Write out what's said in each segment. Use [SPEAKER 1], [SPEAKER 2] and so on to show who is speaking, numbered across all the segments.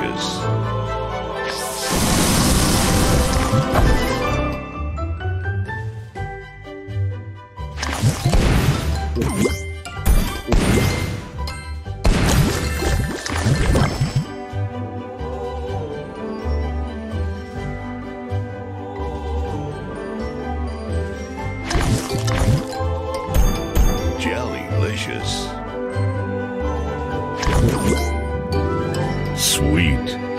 [SPEAKER 1] Jellylicious. Jellylicious. Sweet.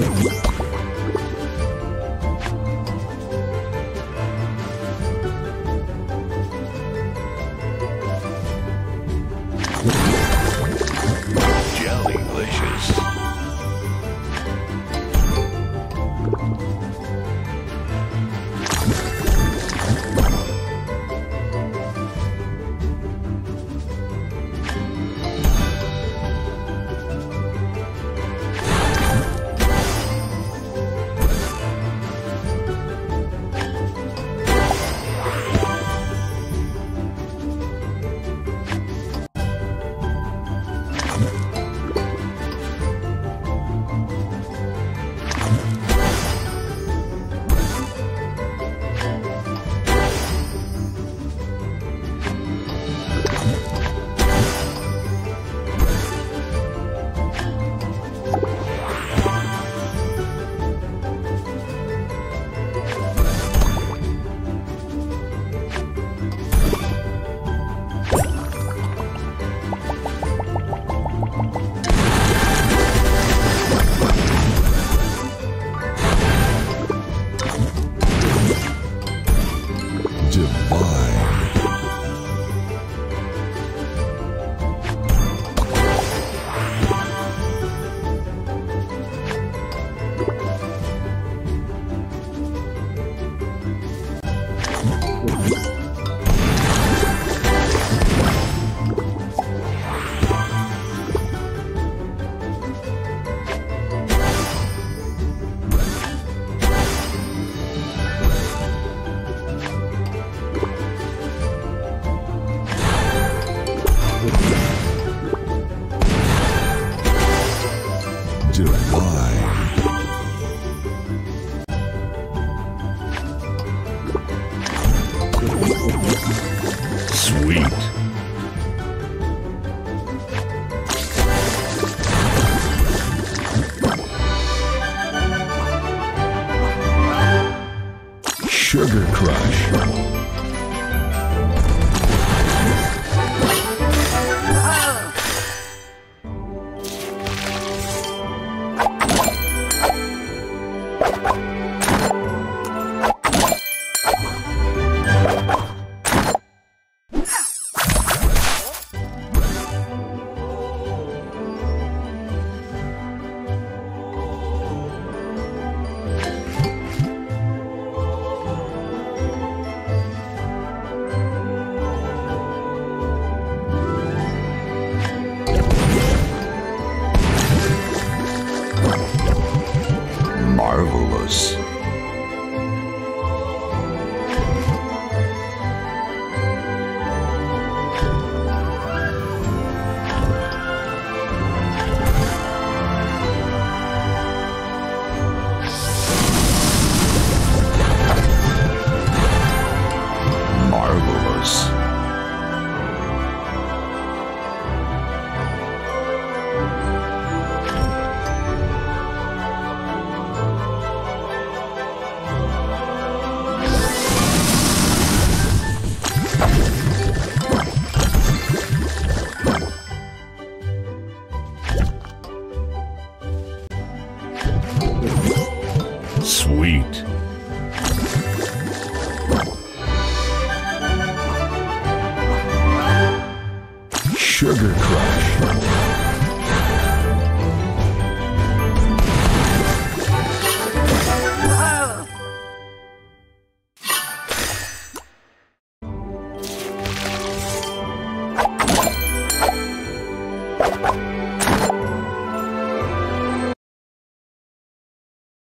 [SPEAKER 1] Yeah.
[SPEAKER 2] divine.
[SPEAKER 1] Sweet. Sugar Crush. Marvelous.